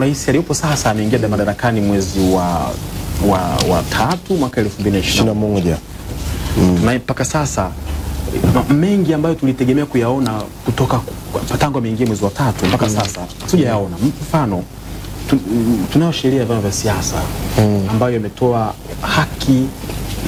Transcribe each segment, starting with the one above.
rais aliyopo sasa ameingia madarakani mwezi wa wa, wa tatu mwaka 2020 21 na mpaka sasa mengi ambayo tulitegemea kuyaona kutoka ku- tangu ameingia mwezi wa tatu mpaka sasa hatujayaona. Mfano tu, mm, tunayo sheria ya vyama vya siasa ambayo imetoa haki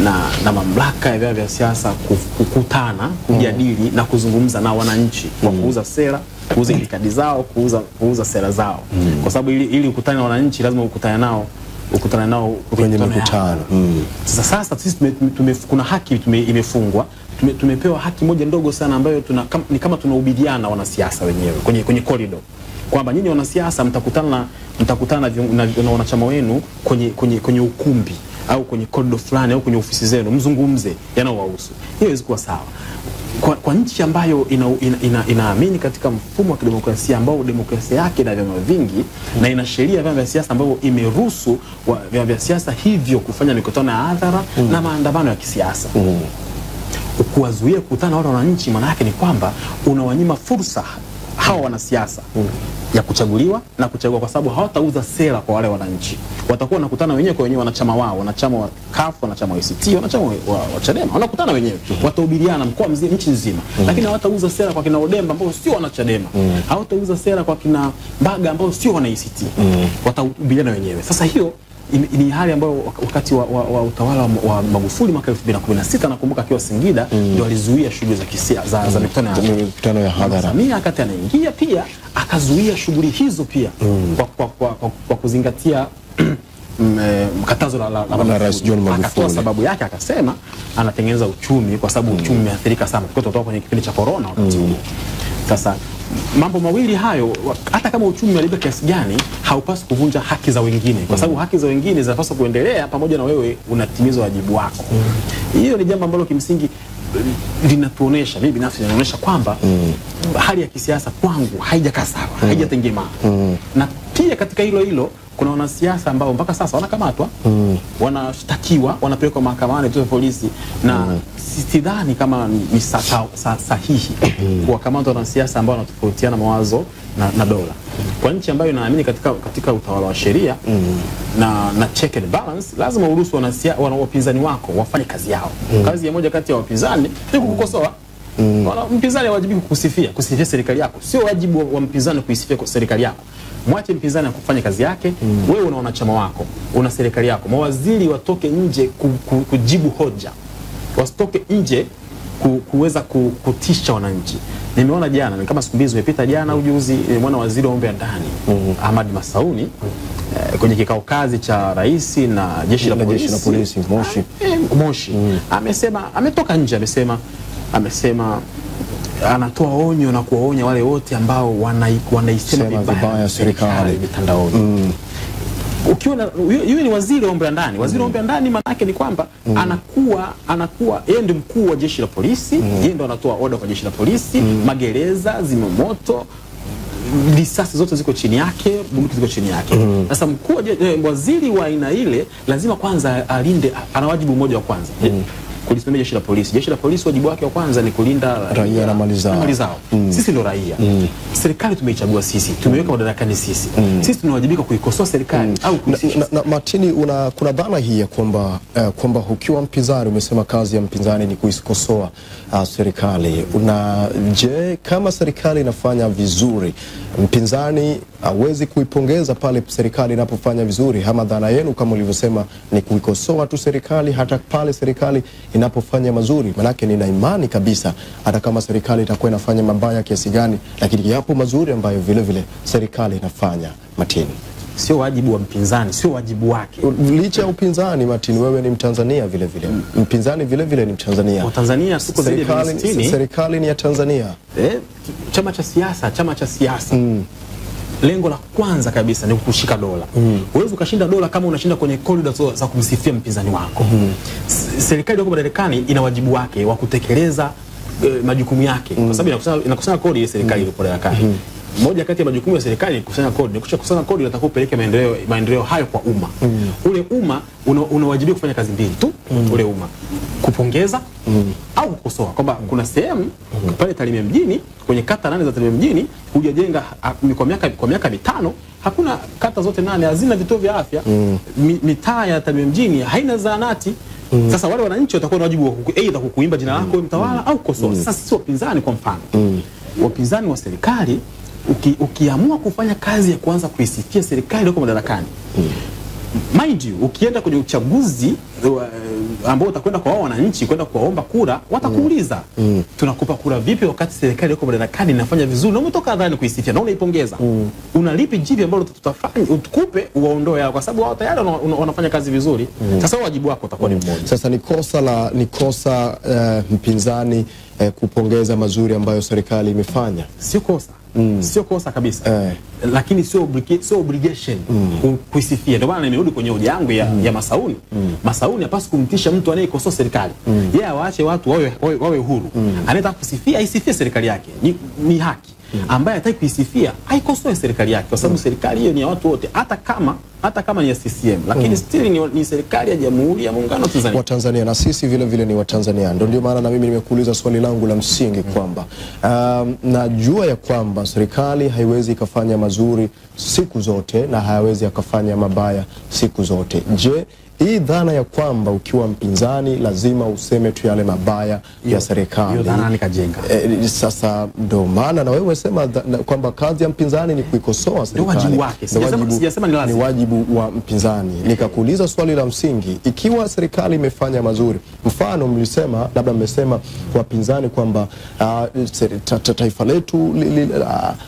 na, na mamlaka ya vyama vya siasa kukutana kujadili na kuzungumza na wananchi kwa kuuza sera kuuza itikadi zao kuuza, kuuza sera zao mm. kwa sababu ili, ili ukutane na wananchi lazima ukutane nao ukutane nao kwenye mikutano hadhara. mm. Sasa sasa sisi tume, tume, kuna haki tume, imefungwa tume, tumepewa haki moja ndogo sana ambayo tuna, kam, ni kama tunaubidiana wanasiasa wenyewe kwenye, kwenye corridor kwamba nyinyi wanasiasa mtakutana na mtakutana na, na, na wanachama wenu kwenye, kwenye, kwenye ukumbi au kwenye kodo fulani au kwenye ofisi zenu mzungumze yanayowahusu. Hiyo haiwezi kuwa sawa kwa, kwa nchi ambayo inaamini ina, ina, ina katika mfumo wa kidemokrasia ambao demokrasia yake ina vyama vingi na ina sheria ya vyama vya siasa ambavyo imeruhusu vyama vya siasa hivyo kufanya mikutano ya hadhara mm. na maandamano ya kisiasa mm. kuwazuia kukutana watu wale wananchi, maana yake ni kwamba unawanyima fursa hawa wanasiasa ya kuchaguliwa na kuchagua, kwa sababu hawatauza sera kwa wale wananchi. Watakuwa wanakutana wenyewe kwa wenyewe, wanachama wao, wanachama wa CUF, wanachama wa ACT, wanachama wa, wa, Chadema, wanakutana wenyewe, watahubiriana mkoa mzima, nchi nzima, mm. lakini hawatauza sera kwa kina Odemba ambao sio wana Chadema, hawatauza sera kwa kina Mbaga ambao sio wana ACT, watahubiriana wenyewe. Sasa hiyo ni- hali ambayo wakati wa, wa, wa utawala wa, Magufuli mwaka 2016 nakumbuka akiwa Singida ndio alizuia shughuli za kisia za, za mikutano ya hadhara. mikutano ya hadhara Samia wakati anaingia pia akazuia shughuli hizo pia mm. kwa, kwa, kwa, kwa, kwa kuzingatia mkatazo eh, la, la, la, La Rais John Magufuli. Akatoa sababu yake akasema anatengeneza uchumi kwa sababu uchumi umeathirika sana kwa kutoka kwenye kipindi cha corona wakati huo. Sasa mambo mawili hayo, hata kama uchumi umeharibika kiasi gani, haupaswi kuvunja haki za wengine, kwa sababu haki za wengine zinapaswa kuendelea pamoja na wewe unatimiza wajibu wako. Hiyo ni jambo ambalo kimsingi eh, linatuonesha, mimi binafsi linaonyesha kwamba mm. hali ya kisiasa kwangu haijakaa sawa, haijatengemaa. mm. Na pia katika hilo hilo kuna wanasiasa ambao mpaka sasa wanakamatwa mm. wanashtakiwa wanapelekwa mahakamani vituo vya polisi na mm. sidhani kama ni sahihi mm. kuwakamata wanasiasa ambao wanatofautiana mawazo na, na dola kwa nchi ambayo inaamini katika, katika utawala wa sheria mm. na, na check and balance lazima uruhusu wana wapinzani wako wafanye kazi yao mm. kazi ya moja kati ya wapinzani ni kukukosoa Wala mpinzani hawajibiki kukusifia kusifia serikali yako, sio wajibu wa- mpinzani kuisifia serikali yako. Mwache mpinzani akufanye kazi yake. mm. Wewe una wanachama wako, una serikali yako. Mawaziri watoke nje ku, ku, kujibu hoja, wasitoke nje ku, kuweza ku, kutisha wananchi. Nimeona jana, ni kama siku mbili zimepita, jana au juzi, nimeona waziri wa mambo ya ndani mm. Ahmad Masauni eh, kwenye kikao kazi cha rais na jeshi la polisi, Moshi. Eh, Moshi amesema, ametoka nje, amesema amesema anatoa onyo na kuwaonya wale wote ambao wanai- wanaisema vibaya serikali. mitandaoni mm. ukiwa huyo ni waziri wa mambo ya ndani. Waziri wa mambo ya ndani maana yake ni kwamba mm. anakuwa anakuwa yeye ndio mkuu wa jeshi la polisi, mm. yeye ndio anatoa oda kwa jeshi la polisi, mm. magereza, zimamoto risasi zote ziko chini yake, bunduki ziko chini yake. Sasa mm. mkuu wa eh, waziri wa aina ile lazima kwanza alinde, ana wajibu mmoja wa kwanza kulisimamia jeshi la polisi. Jeshi la polisi wajibu wake wa kwanza ni kulinda Raia na mali zao. Mali zao. Mm. Sisi ndo raia. Mm. Serikali tumeichagua sisi, tumeweka madarakani sisi. Mm. Sisi tunawajibika kuikosoa serikali mm. au na, kuisisha na, na Martini, una, kuna dhana hii ya kwamba uh, kwamba ukiwa mpinzani, umesema kazi ya mpinzani ni kuikosoa uh, serikali. Una je, kama serikali inafanya vizuri, mpinzani hawezi kuipongeza pale serikali inapofanya vizuri, ama dhana yenu kama ulivyosema ni kuikosoa tu serikali hata pale serikali inapofanya mazuri? Manake nina imani kabisa hata kama serikali itakuwa inafanya mabaya kiasi gani, lakini yapo mazuri ambayo vile vile serikali inafanya. Matini, sio wajibu wa mpinzani, sio wajibu wake. licha ya upinzani Martin, wewe ni Mtanzania vile vile, mpinzani vile vile ni Mtanzania. Watanzania siku zaidi ya Serikali, 60 serikali ni ya Tanzania. eh, chama cha siasa chama cha siasa lengo la kwanza kabisa ni kushika dola. Huwezi ukashinda dola kama unashinda kwenye corridor za- za kumsifia mpinzani wako. Mm. Serikali iliyoko madarakani ina wajibu wake wa kutekeleza eh, majukumu yake mm. kwa sababu inakusanya, inakusanya kodi ya serikali iliyopo madarakani. Moja kati ya majukumu ya serikali ni kukusanya kodi. Nikisha kusanya kodi, unataka upeleke maendeleo maendeleo hayo kwa umma. Mm. Ule umma una- unawajibika kufanya kazi mbili tu, mm. ule umma kupongeza mm. au kukosoa, kwamba mm. kuna sehemu mm. pale Tarime mjini kwenye kata nane za Tarime mjini hujajenga kwa miaka kwa miaka mitano hakuna kata zote nane hazina vituo vya afya mm. mitaa ya Tarime mjini haina zahanati sasa wale wananchi watakuwa na wajibu wa aidha kukuimba jina lako mm. mtawala mm. au kukosoa. Sasa sisi wapinzani, kwa mfano mm. wapinzani wa serikali uki, ukiamua kufanya kazi ya kuanza kuisifia serikali iliyoko madarakani mind you ukienda kwenye uchaguzi ambao utakwenda kwa wao wananchi kwenda kuwaomba kura watakuuliza tunakupa kura vipi wakati serikali iliyoko madarakani inafanya vizuri na umetoka hadharani kuisifia na unaipongeza mm. unalipi jipi ambalo tutafanya utukupe uwaondoe hao kwa sababu wao tayari wana- wana- wanafanya kazi vizuri sasa wajibu wako utakuwa ni mmoja Sasa ni kosa la ni kosa uh, mpinzani uh, kupongeza mazuri ambayo serikali imefanya. sio kosa sio kosa kabisa Eh. lakini sio sio obligation mm. kuisifia. Ndio maana nimerudi kwenye hoja yangu ya, mm. ya Masauni. mm. Masauni hapasi kumtisha mtu anayekosoa serikali mm. yeye yeah, awaache watu wawe, wawe, wawe huru. Anayetaka kusifia aisifie serikali yake, ni, ni haki. Ambaye hataki kuisifia aikosoe serikali yake, kwa sababu mm. serikali hiyo ni ya watu wote, hata kama hata kama ni ya CCM, lakini mm. still ni, ni serikali ya Jamhuri ya Muungano wa Tanzania. wa Tanzania na sisi vile vile ni Watanzania. Ndio ndio maana na mimi nimekuuliza swali langu la msingi kwamba um, najua ya kwamba serikali haiwezi ikafanya mazuri siku zote na hayawezi akafanya mabaya siku zote. Je, hii dhana ya kwamba ukiwa mpinzani lazima useme tu yale mabaya ya serikali hiyo dhana nikajenga. E, sasa ndo maana na wewe sema kwamba kazi ya mpinzani ni kuikosoa serikali. wajibu wake. Sijasema- wajibu- sijasema ni lazima. ni wajibu wa mpinzani. Nikakuuliza swali la msingi, ikiwa serikali imefanya mazuri, mfano mlisema, labda mmesema wapinzani kwamba ta- taifa letu halina li-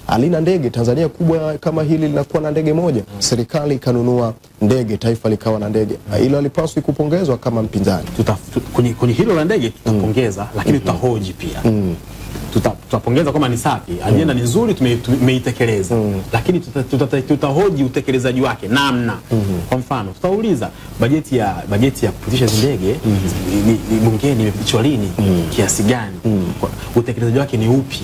halina ndege. Tanzania kubwa kama hili linakuwa na ndege moja, serikali ikanunua ndege, taifa likawa na ndege. Hilo alipaswi kupongezwa kama mpinzani. tuta, tu, kwenye, kwenye hilo la ndege tutapongeza mm. lakini mm -hmm. tutahoji pia tuta, tutapongeza kwamba ni safi ajenda ni nzuri tumeitekeleza tume- mm. lakini tutahoji tuta, tuta, utekelezaji wake namna mm -hmm. kwa mfano tutauliza bajeti ya bajeti ya kupitisha hizi ndege ni, ni bungeni imepitishwa lini mm. kiasi gani mm. utekelezaji wake ni upi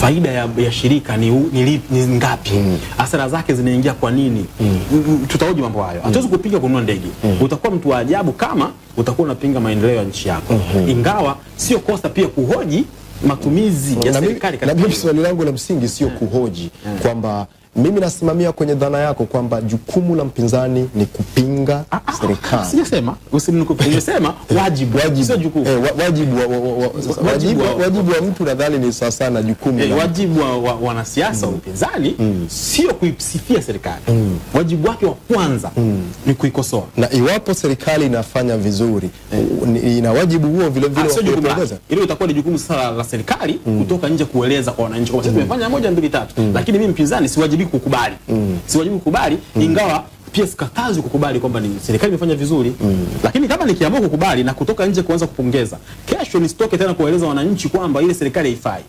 faida ya, ya shirika ni, ni, ni, ni ngapi hasara zake zinaingia kwa nini mm. tutahoji mambo hayo hatuwezi mm. kupinga kununua ndege mm. utakuwa mtu wa ajabu kama utakuwa unapinga maendeleo ya nchi yako mm -hmm. ingawa sio kosa pia kuhoji matumizi ya serikali katika. na mimi swali langu la msingi sio kuhoji kwamba mimi nasimamia kwenye dhana yako kwamba jukumu la mpinzani ni kupinga Ah, ah, serikali. sijasema nimesema wajibu wajibu sio jukumu Eh, wa- wajibu wa, wa, wa, wa, Wajibu wajibu, wa- wajibu wa mtu nadhani ni sawa sana jukumu Eh, la wajibu wa, wa wanasiasa wa upinzani sio kuisifia serikali mm. wajibu wake wa kwanza mm. ni kuikosoa na iwapo serikali inafanya vizuri eh. ina wajibu huo vile vile Ah, wa kuipongeza. Hilo itakuwa ni jukumu sasa la, serikali mm. kutoka nje kueleza kwa wananchi kwamba sisi tumefanya moja mbili tatu, lakini mimi mpinzani siwajibiki kukubali, mm. siwajibiki kukubali, mm. ingawa pia sikatazi kukubali kwamba ni serikali imefanya vizuri mm. lakini kama nikiamua kukubali na kutoka nje kuanza kupongeza, kesho nisitoke tena kuwaeleza wananchi kwamba ile serikali haifai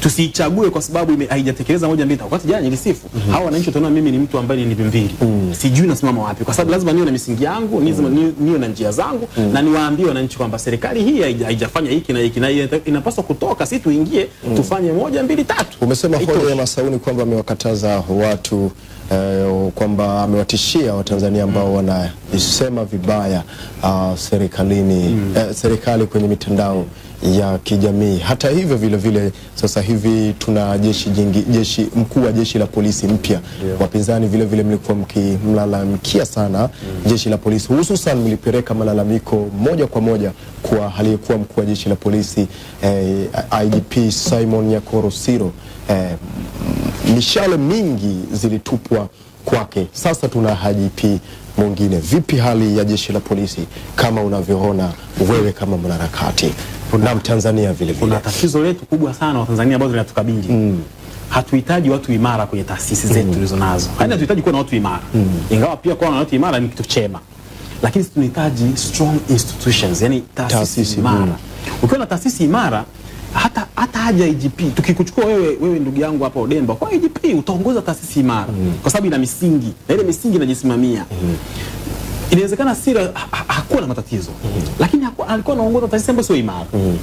tusiichague kwa sababu ime- haijatekeleza moja mbili tatu. Wakati jana nilisifu mm hao wananchi, wataona mimi ni mtu ambaye ni mbili sijui nasimama wapi, kwa sababu lazima niwe na misingi yangu, mm. niwe- na njia zangu mm. na niwaambie wananchi kwamba serikali hii haijafanya hiki na hiki na inapaswa kutoka, si tuingie mm. tufanye moja mbili tatu. Umesema hoja ya Masauni kwamba amewakataza watu eh, kwamba amewatishia Watanzania ambao wanasema vibaya uh, serikalini mm. eh, serikali kwenye mitandao ya kijamii. Hata hivyo vile vile sasa hivi tuna jeshi jingi, jeshi mkuu wa jeshi la polisi mpya. Wapinzani vile vile mlikuwa mkimlalamikia sana mm. jeshi la polisi, hususan mlipeleka malalamiko moja kwa moja kwa aliyekuwa mkuu wa jeshi la polisi eh, IGP Simon Nyakoro Siro eh, mishale mingi zilitupwa kwake. Sasa tuna IGP mwingine. Vipi hali ya jeshi la polisi kama unavyoona wewe kama mwanaharakati na Mtanzania vile vile? kuna tatizo letu kubwa sana Watanzania ambazo linatukabili. Hatuhitaji watu imara kwenye taasisi zetu tulizo nazo. Yaani hatuhitaji kuwa na watu imara. Mm. ingawa pia kuwa na watu imara ni kitu chema. Lakini tunahitaji strong institutions yani taasisi, Taasisi, imara. Mm. ukiwa na taasisi imara hata hata haja IGP tukikuchukua wewe wewe ndugu yangu hapa Odemba kwa IGP utaongoza taasisi imara. Mm. kwa sababu ina misingi na ile misingi inajisimamia inawezekana ha- ha- hakuwa na matatizo mm -hmm. lakini hakuwa, alikuwa anaongoza taasisi ambayo sio imara mm -hmm.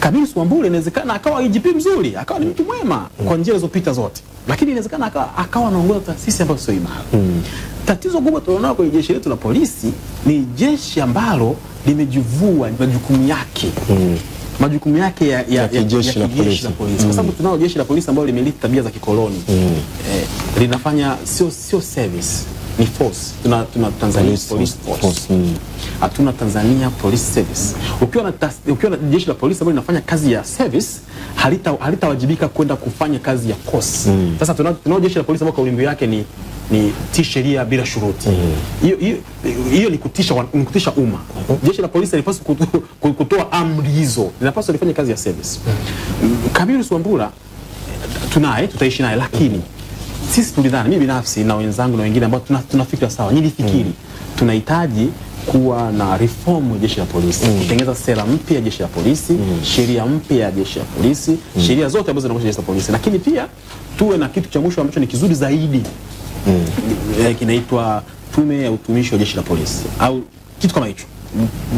Camillus Wambura inawezekana akawa IGP mzuri, akawa ni mtu mwema mm -hmm. kwa njia zilizopita zote, lakini inawezekana akawa, akawa anaongoza taasisi ambayo sio imara. mm -hmm. Tatizo kubwa tulionao kwenye jeshi letu la polisi ni jeshi ambalo limejivua majukumu yake mm -hmm majukumu yake ya, ya, ya, ya, kijeshi polisi. la polisi kwa sababu tunao jeshi la polisi ambalo limelithi tabia za kikoloni eh, linafanya sio sio service ni force tuna, tuna Tanzania Police police, force. force, mm. hatuna Tanzania police service ukiwa na ukiwa na jeshi la polisi ambalo linafanya kazi ya service halita halitawajibika kwenda kufanya kazi ya force sasa tunao tuna jeshi la polisi ambalo kauli mbiu yake ni ni ti sheria bila shuruti hiyo mm. hiyo ni kutisha ni kutisha umma Mm. jeshi la polisi linapaswa kutu- kutoa amri hizo linapaswa lifanye kazi ya service Mm. Kabiru Wambura tunaye tutaishi naye lakini sisi tulidhani mimi binafsi na wenzangu na wengine ambao tuna, tuna fikra sawa nilifikiri mm. tunahitaji kuwa na reform ya jeshi la polisi mm. kutengeneza sera mpya ya jeshi la polisi mm. sheria mpya ya jeshi la polisi mm. sheria zote ambazo zinahusu jeshi la polisi lakini pia tuwe na kitu cha mwisho ambacho ni kizuri zaidi eh, kinaitwa tume ya utumishi wa jeshi la polisi au kitu kama hicho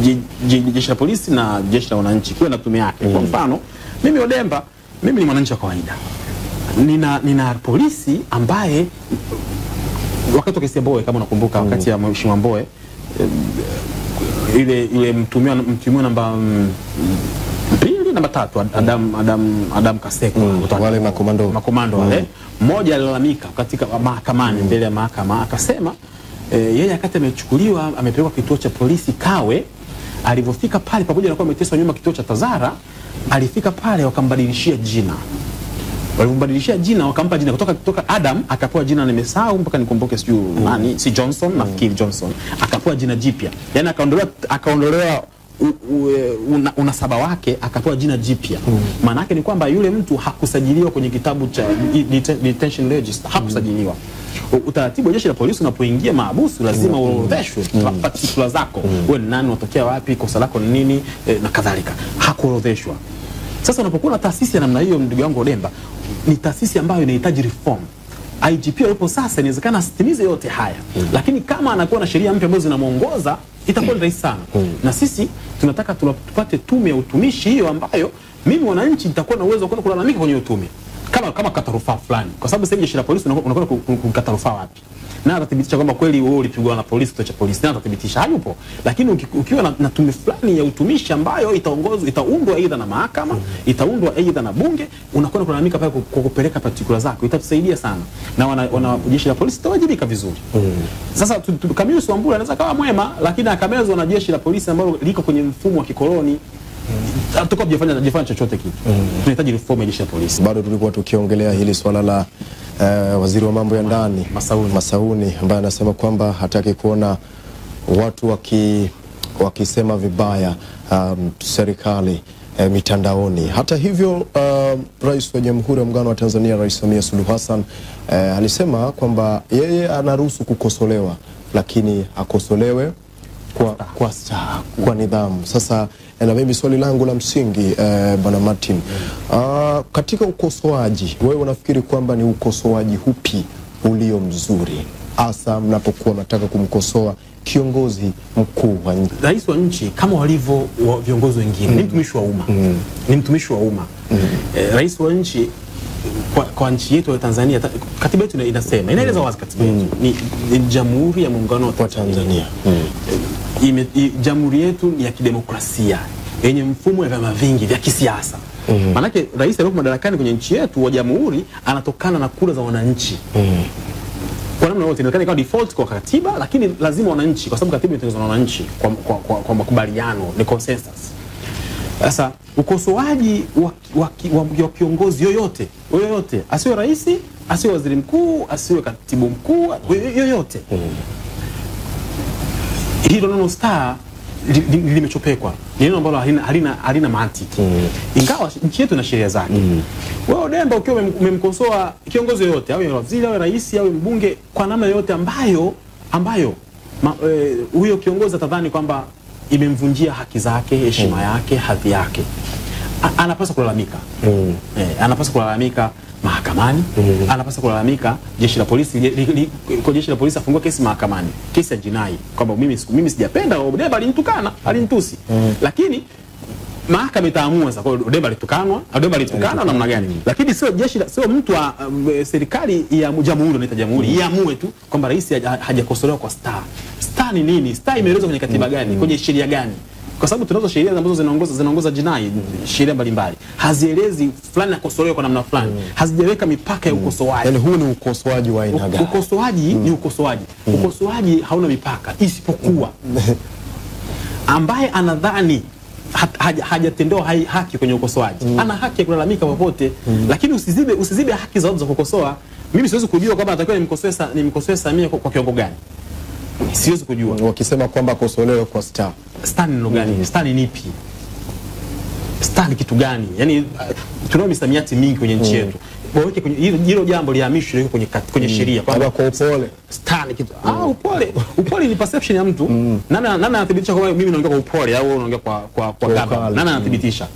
Je- je- jeshi la polisi na jeshi la wananchi kuwe na tume yake mm. kwa mfano mimi Odemba mimi ni mwananchi wa kawaida nina, nina polisi ambaye wakati wa kesi ya Mbowe kama unakumbuka wakati ya mheshimiwa Mbowe ile ile mtumiwa mtumiwa namba mm, mbili namba tatu Ad- Adam Adam Adam Kaseko. Kutoka- wale makomando. makomando wale. Mmoja alilalamika katika mahakamani mbele ya mahakama akasema e, yeye akati amechukuliwa amepelekwa kituo cha polisi Kawe alivyofika pale pamoja na kuwa ameteswa nyuma kituo cha Tazara alifika pale wakambadilishia jina walimbadilishia jina wakampa jina kutoka kutoka Adam akapewa jina nimesahau mpaka nikumbuke sijui nani si Johnson mm. nafikiri Johnson akapewa jina jipya yani akaondolewa akaondolewa una- unasaba wake akapewa jina jipya maana yake ni kwamba yule mtu hakusajiliwa kwenye kitabu cha detention register hakusajiliwa utaratibu wa jeshi la polisi unapoingia maabusu lazima mm. uorodheshwe mm. particular zako mm. wewe nani unatokea wapi kosa lako ni nini e, na kadhalika hakuorodheshwa sasa unapokuwa na taasisi ya namna hiyo, ndugu yangu Odemba, ni taasisi ambayo inahitaji reform. IGP alipo sasa inawezekana asitimize yote haya mm. lakini kama anakuwa na sheria mpya ambazo zinamwongoza itakuwa ni rahisi sana mm. na sisi tunataka tupate tume ya utumishi hiyo ambayo mimi wananchi nitakuwa na uwezo wa kwenda kulalamika kwenye hiyo tume kama kama kata rufaa fulani, kwa sababu sasa jeshi la polisi unakwenda unakwenda ku- ku- kukata rufaa wapi? Na atathibitisha kwamba kweli wewe ulipigwa na polisi, kituo cha polisi, na atathibitisha hayupo. Lakini uki- ukiwa na, na tume fulani ya utumishi ambayo itaongozwa itaundwa aidha na mahakama, mm -hmm. itaundwa aidha na bunge, unakwenda kulalamika pale kwa kupeleka particular zako, itatusaidia sana na wana, wana jeshi la polisi tawajibika vizuri. Sasa tu- tu- Camillus Wambura anaweza kawa mwema, lakini akamezwa na jeshi la polisi ambalo liko kwenye mfumo wa kikoloni. Hatakuwa hajafanya hajafanya chochote kile. Mm. Tunahitaji reform ya jeshi la polisi. bado tulikuwa tukiongelea hili swala la uh, waziri wa mambo ya ndani Masauni. Masauni ambaye anasema kwamba hataki kuona watu waki, wakisema vibaya um, serikali eh, mitandaoni. Hata hivyo uh, Rais wa Jamhuri ya Muungano wa Tanzania Rais Samia Suluhu Hassan eh, alisema kwamba yeye anaruhusu kukosolewa lakini akosolewe kwa, kwa, kwa nidhamu. Sasa na mimi swali langu la msingi eh, bwana Martin, ah, katika ukosoaji, wewe unafikiri kwamba ni ukosoaji upi ulio mzuri hasa mnapokuwa mnataka kumkosoa kiongozi mkuu wa nchi? rais wa nchi kama walivyo wa viongozi wengine mm. ni mtumishi wa umma mm. ni mtumishi wa umma mm. eh, rais wa nchi kwa, kwa nchi yetu ya Tanzania ta, katiba yetu inasema inaeleza wazi katiba yetu mm. ni, ni jamhuri ya muungano wa Tanzania, Tanzania mm. Jamhuri yetu ni ya kidemokrasia yenye mfumo ya vyama vingi vya kisiasa mm. Maanake rais aliyoko madarakani kwenye nchi yetu wa jamhuri anatokana na kura za wananchi mm. -hmm Kwa namna yote inaonekana kama default kwa katiba, lakini lazima wananchi, kwa sababu katiba imetengenezwa na wananchi kwa, kwa, kwa, kwa makubaliano, ni consensus. Sasa ukosoaji wa, wa, wa, wa kiongozi yoyote yoyote, asiwe rais, asiwe waziri mkuu, asiwe katibu mkuu, yo- yoyote hilo neno star limechopekwa li- li- neno ambalo halina, halina, halina mantiki mm. ingawa nchi yetu ina sheria zake mm. wewe Demba ukiwa umem- umemkosoa kiongozi yoyote awe waziri awe rais awe mbunge kwa namna yoyote ambayo ambayo ma, e, huyo kiongozi atadhani kwamba imemvunjia haki zake heshima mm. yake hadhi yake A- anapaswa kulalamika mm. e, anapaswa kulalamika mahakamani mm. anapaswa kulalamika jeshi la polisi li, li, kwa jeshi la polisi afungue kesi mahakamani kesi ya jinai kwamba mimi siku- mimi sijapenda Odeba alinitukana alinitusi lakini mahakama itaamua sasa. Kwa hiyo Odemba alitukanwa, Odeba alitukana namna gani? Lakini sio jeshi, sio mtu wa um, serikali ya jamhuri, naita jamhuri iamue tu kwamba rais haja- hajakosolewa kwa star. Star ni nini? Star imeelezwa kwenye katiba gani? Kwenye sheria gani? Kwa sababu tunazo sheria ambazo zinaongoza zinaongoza jinai, sheria mbalimbali hazielezi fulani akosolewa kwa namna fulani, mm. hazijaweka mipaka ya ukosoaji. Yani huu ni ukosoaji wa aina gani? Ukosoaji mm. ni ukosoaji. mm. Ukosoaji hauna mipaka isipokuwa ambaye anadhani hajatendewa haja- hai- haki kwenye ukosoaji mm. ana haki ya kulalamika popote, mm. lakini usizibe usizibe haki za watu za kukosoa. Mimi siwezi kujua kwamba natakiwa nimkosoe Samia kwa, kwa kiwango gani, siwezi kujua. Wakisema kwamba kosolewe kwa star. Star ni neno gani? Star ni nipi? Star ni kitu gani? Yani uh, tunao misamiati mingi kwenye nchi yetu. Waweke kwenye hilo- jambo lihamishwe kwenye kwenye sheria kwamba kwa upole. star ni kitu. Ah, upole. Upole ni perception ya mtu. Nani nani anathibitisha kwamba mimi naongea kwa upole au unaongea kwa kwa kwa Kwa ukali. Nani anathibitisha?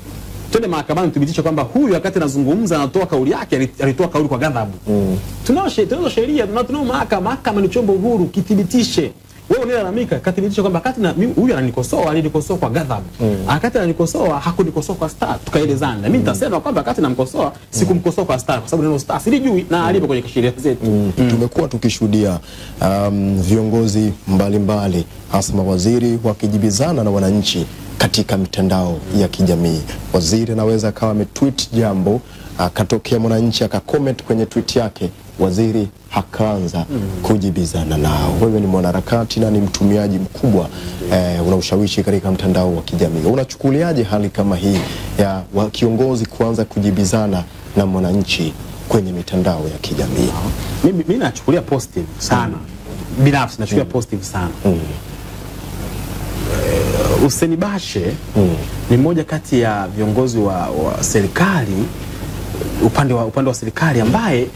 Twende mahakamani tuthibitishe kwamba huyu wakati anazungumza anatoa kauli yake ali- alitoa kauli kwa ghadhabu. Mm. Tunao tunazo sheria, tunao tunao mahakama, mahakama ni chombo huru kithibitishe. Wewe unalalamika kathibitisha kwamba wakati na mimi huyu ananikosoa alinikosoa kwa ghadhabu. Wakati ananikosoa hakunikosoa kwa star, tukaelezana. Mimi nitasema kwamba wakati namkosoa sikumkosoa kwa star kwa sababu neno star silijui na alipo kwenye sheria zetu. mm. mm. Tumekuwa tukishuhudia um, viongozi mbalimbali hasa mawaziri wakijibizana na wananchi katika mitandao ya kijamii. Waziri anaweza akawa ametweet jambo akatokea mwananchi akacomment kwenye tweet yake, waziri akaanza kujibizana nao. Wewe ni mwanaharakati na ni mtumiaji mkubwa eh, una ushawishi katika mtandao wa kijamii. Unachukuliaje hali kama hii ya wa kiongozi kuanza kujibizana na mwananchi kwenye mitandao ya kijamii? mimi nachukulia positive sana binafsi nachukulia positive sana Eh, Hussein Bashe ni mmoja kati ya viongozi wa, wa serikali upande wa, upande wa serikali ambaye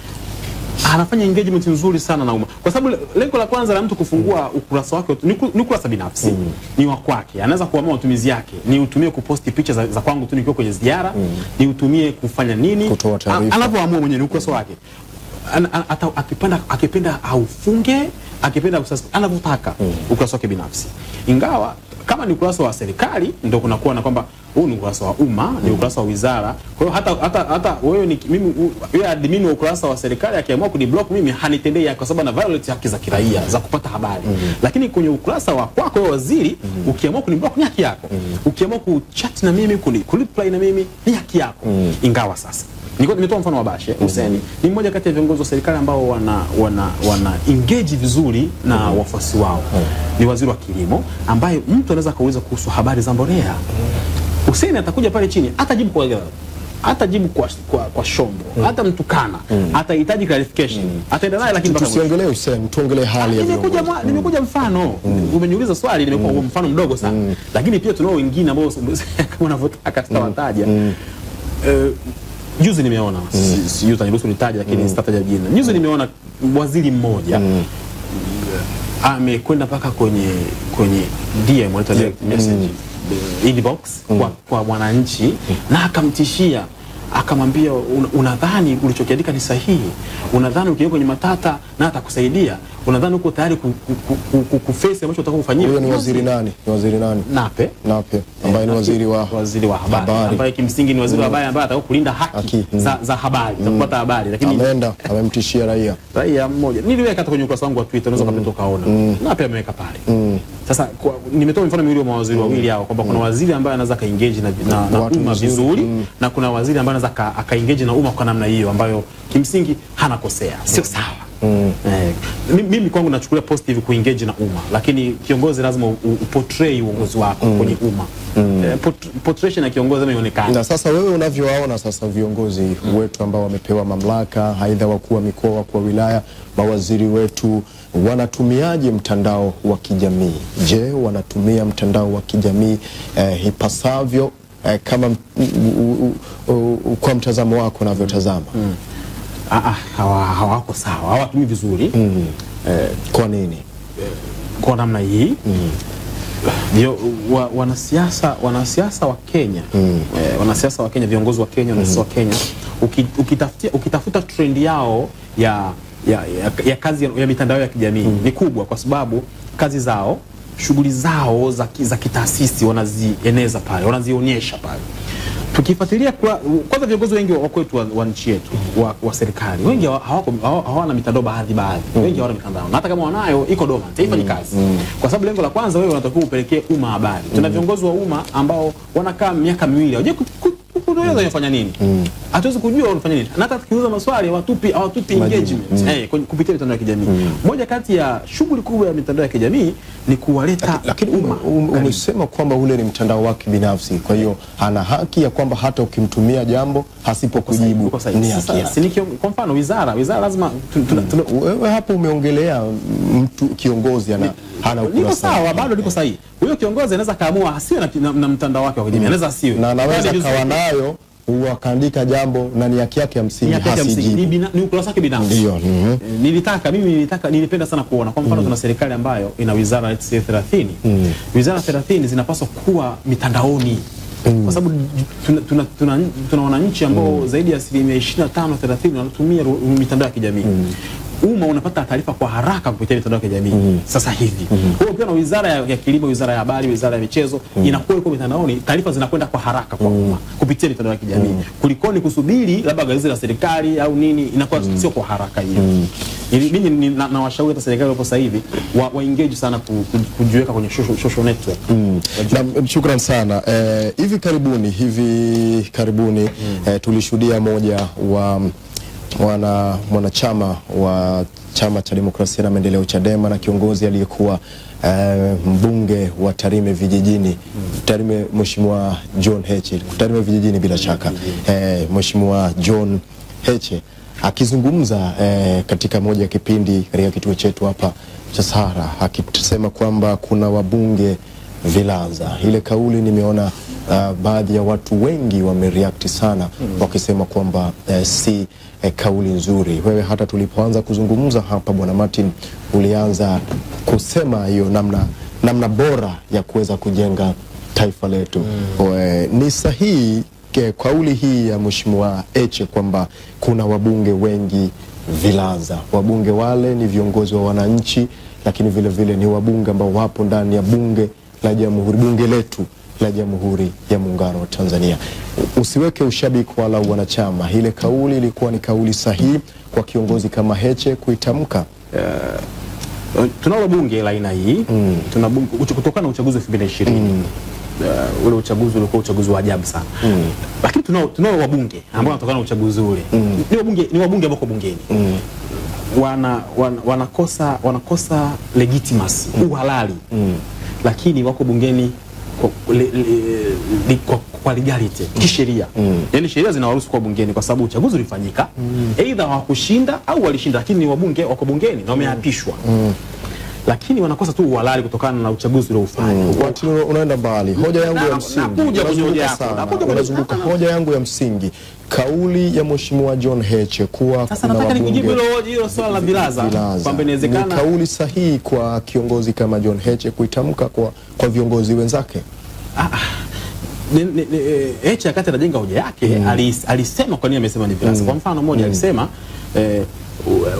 anafanya engagement nzuri sana na umma, kwa sababu lengo la kwanza la mtu kufungua ukurasa wake ni uku- ni ukurasa binafsi. Ni wa kwake, anaweza kuamua matumizi yake, ni utumie kuposti picha za, za kwangu tu nikiwa kwenye ziara, mm. ni utumie kufanya nini, anavyoamua mwenyewe, ni ukurasa wake. an, an, ata- akipenda akipenda aufunge, akipenda anavyotaka. Mm. ukurasa wake binafsi, ingawa kama ni ukurasa wa serikali ndo kunakuwa na kwamba huu ni ukurasa wa umma, ni ukurasa wa wizara. Kwa hiyo hata hata hata wewe ni mimi wewe admin wa ukurasa wa serikali akiamua kuniblock mimi hanitendei haki kwa sababu na violate haki za kiraia za kupata habari. Mm -hmm. Lakini kwenye ukurasa wa kwako wewe waziri, mm -hmm. ukiamua kuniblock ni haki yako. Mm -hmm. Ukiamua kuchat na mimi, kuni kureply na mimi ni haki yako. Mm -hmm. Ingawa sasa nimetoa mfano wa Bashe Hussein ni mmoja kati ya viongozi wa serikali ambao wana, wana, wana engage vizuri na mm -hmm. wafuasi wao. mm -hmm. Ni waziri wa kilimo ambaye mtu anaweza kauliza kuhusu habari za mbolea. Hussein atakuja pale chini atajibu kwa atajibu kwa, kwa, kwa shombo mm. hata mtukana mm. atahitaji clarification mm. ataenda naye lakini. Tusiongelee Hussein, tuongelee hali ya Nimekuja mm. nimekuja mfano mm. umeniuliza swali nimekuwa mm. mfano mdogo sana mm. lakini pia tunao wengine ambao kama unavyotaka tutawataja Eh, juzi nimeona si- sijui utaniruhusu nitaje lakini sitataja jina. Juzi nimeona waziri mmoja amekwenda mpaka kwenye kwenye DM anaitwa direct message eh, inbox kwa, kwa mwananchi na akamtishia akamwambia "Una- unadhani ulichokiandika ni sahihi? Unadhani ukiwa kwenye matata na atakusaidia unadhani uko tayari ku, ku, ku, ku, ku, kuface ambacho unataka kufanyia? Huyo ni waziri nani? Ni waziri nani? Nape. Nape ambaye ni waziri wa waziri wa habari, ambaye kimsingi ni waziri wa habari ambaye atakao kulinda haki, mm. za, za habari za kupata habari lakini ameenda amemtishia raia. raia mmoja. Niliweka hata kwenye ukurasa wangu wa Twitter unaweza kupita ukaona. Nape ameweka pale. Sasa nimetoa mifano miwili wa mawaziri wawili hao kwamba kuna waziri ambaye anaweza kaengage na, na, na umma vizuri, na kuna waziri ambaye anaweza aka- akaengage na umma kwa namna hiyo ambayo kimsingi hanakosea sio sawa Eh, mi- mimi kwangu nachukulia positive kuengage na umma lakini kiongozi lazima uportray uongozi wako mm. kwenye umma mm. eh, port- portrayal ya kiongozi lazima ionekane Na sasa wewe unavyowaona sasa viongozi mm. wetu ambao wamepewa mamlaka, aidha wakuu wa mikoa, wakuu wa wilaya, mawaziri wetu wanatumiaje mtandao wa kijamii? Je, wanatumia mtandao wa kijamii eh, ipasavyo eh, kama m- u- u- u- u- kwa mtazamo wako unavyotazama? Ah, ah, hawa- hawako sawa hawatumi vizuri eh, Kwa nini? kwa namna hii Vio, wa, wanasiasa wanasiasa wa Kenya mm. eh, wanasiasa wa Kenya viongozi wa Kenya wanasiasa wa Kenya uki, ukitafutia, ukitafuta trend yao ya, ya, ya, ya kazi ya, ya mitandao ya kijamii mm. ni kubwa kwa sababu kazi zao shughuli zao za, za kitaasisi wanazieneza pale, wanazionyesha pale. Tukifuatilia kwa, kwanza viongozi wengi wa kwetu wa, wa nchi yetu wa, wa serikali wengi hawako hawana mitandao baadhi baadhi, mm. wengi hawana mitandao na hata kama wanayo iko dormant, haifanyi kazi, mm. kwa sababu lengo la kwanza wewe unatakiwa upelekee umma habari. Tuna viongozi wa umma ambao wanakaa miaka miwili hawajui ku- ku- ku- nini? Mm. hatuwezi kujua unafanya nini, na hata tukiuliza maswali hawatupi hawatupi engagement. Eh, hey, kupitia mitandao ya kijamii. Moja kati ya shughuli kubwa ya mitandao ya kijamii ni kuwaleta lakini umma. um, um, umesema kwamba ule ni mtandao wake binafsi, kwa hiyo ana haki ya kwamba hata ukimtumia jambo hasipokujibu ni haki yake. kwa mfano wizara. Wizara lazima tuna- Wewe hapo umeongelea mtu kiongozi ana hana niko sawa, bado niko sahihi. Huyo kiongozi anaweza kaamua asiwe na, na, na mtandao wake wa kijamii, anaweza asiwe na anaweza Yaani kawa nayo wakaandika jambo na ni haki yake ya msingi Ni ni, hasijibu. bina, ni ukurasa wake binafsi. Ndio, mm -hmm. E, Nilitaka mimi nilitaka nilipenda sana kuona kwa mfano mm. tuna serikali ambayo ina wizara let's say 30. Wizara 30 zinapaswa kuwa mitandaoni. Mm. Kwa sababu tuna, tuna, tuna, tuna wananchi ambao mm. zaidi ya asilimia 25 30 wanatumia mitandao ya kijamii. Umma unapata taarifa kwa haraka kupitia mitandao ya kijamii sasa hivi. mm. Kwa ukiwa na wizara ya, ya kilimo, wizara ya habari, wizara ya michezo mm. inakuwa iko mitandaoni, taarifa zinakwenda kwa haraka kwa umma kupitia mitandao ya kijamii. mm. Kulikoni kusubiri labda gazeti la serikali au nini, inakuwa mm. sio kwa haraka hiyo. Ili- Mimi ni- na- nawashauri hata serikali hapo sasa hivi wa, wa engage sana ku, ku, kujiweka kwenye social, social network. Na, shukran sana eh, hivi karibuni hivi karibuni mm. eh, tulishuhudia moja wa mwana mwanachama wa chama cha demokrasia na maendeleo Chadema na kiongozi aliyekuwa eh, mbunge wa Tarime vijijini. Tarime, Mheshimiwa John Heche. Tarime vijijini bila shaka. Eh, Mheshimiwa John Heche akizungumza eh, katika moja ya kipindi katika kituo chetu hapa cha Sahara akisema kwamba kuna wabunge vilaza. Ile kauli nimeona uh, baadhi ya watu wengi wamereact sana wakisema kwamba uh, si eh, kauli nzuri. Wewe hata tulipoanza kuzungumza hapa Bwana Martin ulianza kusema hiyo namna, namna bora ya kuweza kujenga taifa letu mm. Ni sahihi ke, kauli hii ya Mheshimiwa Heche kwamba kuna wabunge wengi vilaza. Wabunge wale ni viongozi wa wananchi, lakini vile vile ni wabunge ambao wapo ndani ya bunge la jamhuri, bunge letu la Jamhuri ya Muungano wa Tanzania. Usiweke ushabiki wala wanachama. Ile kauli ilikuwa ni kauli sahihi kwa kiongozi kama Heche kuitamka. Uh, tunalo bunge la aina hii mm. tuna bunge kutokana na uchaguzi wa 2020 mm. uh, ule uchaguzi ulikuwa uchaguzi wa ajabu sana mm. lakini tunao tunao wabunge ambao wanatokana na uchaguzi ule mm. ni wabunge ni wabunge ambao bungeni wana, wana, wanakosa wanakosa legitimacy mm. uhalali mm. lakini wako bungeni kwa, le, le, le, kwa, kwa legality kisheria. Yani sheria zinawaruhusu kwa bungeni kwa sababu uchaguzi ulifanyika. Aidha wakushinda au walishinda lakini ni wabunge wako bungeni na wameapishwa lakini wanakosa tu uhalali kutokana na uchaguzi uliofanya Mm, una- unaenda mbali, hoja yangu ya msingi. kwenye hoja unazunguka. Kwenye- hoja yangu ya msingi, kauli ya Mheshimiwa John Heche kuwa sasa nataka nikujibu hilo swala la vilaza. Kwamba inawezekana Ni kauli sahihi kwa kiongozi kama John Heche kuitamka kwa, kwa viongozi wenzake. Ni- ni- eh, Heche wakati anajenga hoja yake alis- alisema kwa nini amesema ni vilaza. Kwa mfano mmoja alisema eh,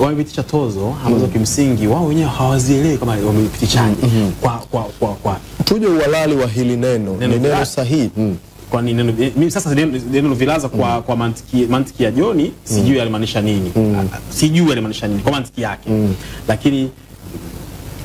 wamepitisha tozo ambazo mm. kimsingi wao wenyewe hawazielewi kama wamepitishaje kwa, kwa, kwa, kwa Tuje uhalali wa hili neno, Neno ni neno sahihi mm. kwa ni neno eh, mimi sasa neno vilaza kwa, mm. kwa mantiki, mantiki ya Joni sijui mm. alimaanisha nini mm. sijui alimaanisha nini kwa mantiki yake mm. lakini